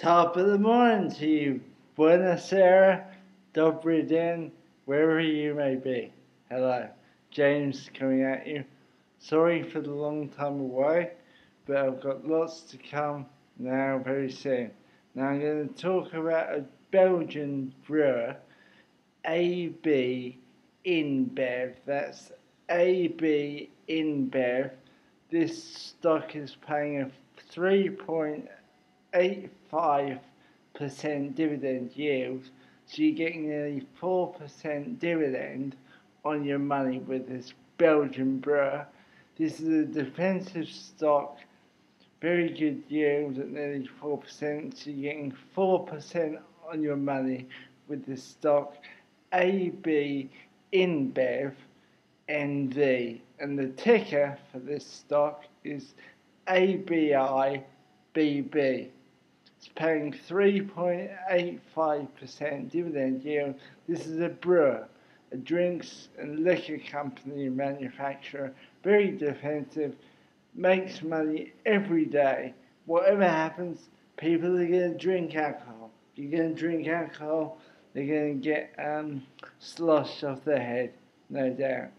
Top of the morning to you. Buenos Aires, Dobry Den, wherever you may be. Hello, James coming at you. Sorry for the long time away, but I've got lots to come now very soon. Now I'm going to talk about a Belgian brewer, AB InBev. That's AB InBev. This stock is paying a 3.85% dividend yield, so you're getting nearly 4% dividend on your money with this Belgian brewer. This is a defensive stock, very good yield at nearly 4%, so you're getting 4% on your money with this stock. AB InBev NV, and the ticker for this stock is ABIBB. Paying 3.85% dividend yield. This is a brewer, a drinks and liquor company manufacturer, very defensive, makes money every day. Whatever happens, people are going to drink alcohol. You're going to drink alcohol, they're going to get um, sloshed off their head, no doubt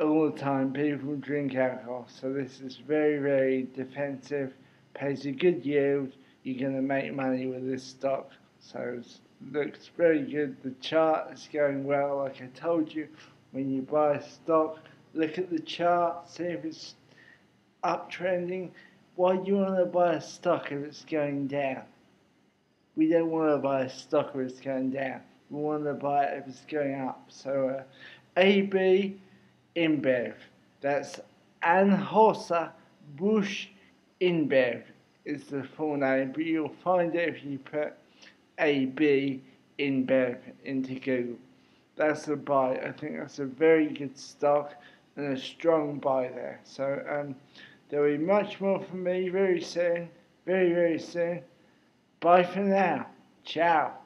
all the time people drink alcohol. So this is very, very defensive, pays a good yield. You're going to make money with this stock. So it looks very good. The chart is going well. Like I told you, when you buy a stock, look at the chart, see if it's uptrending. Why do you want to buy a stock if it's going down? We don't want to buy a stock if it's going down. We want to buy it if it's going up. So uh, AB InBev. That's Anheuser Busch InBev is the full name, but you'll find it if you put AB InBev into Google. That's a buy. I think that's a very good stock and a strong buy there. So um, there'll be much more from me very soon, very very soon. Bye for now. Ciao.